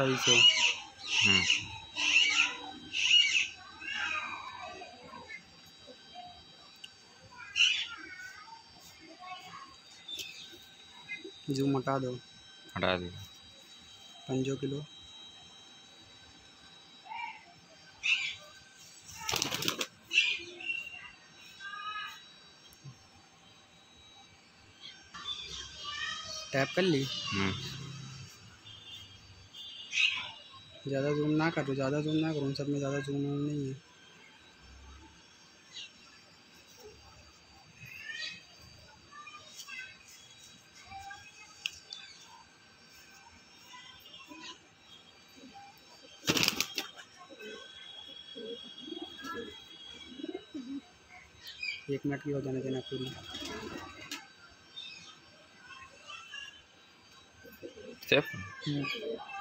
सही से हम्म। जूम हटा दो। हटा दिया पंजो किलो। टैप कर ली? ज़्यादा जूम ना करो ज़्यादा जूम ना करो उन सब में ज़्यादा जूम वूम नहीं है। एक मिनट की हो जाने देना पूरी हम्म।